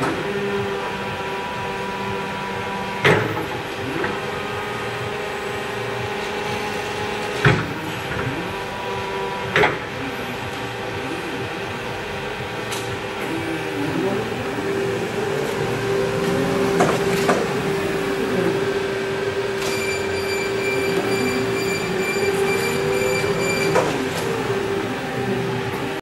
うん。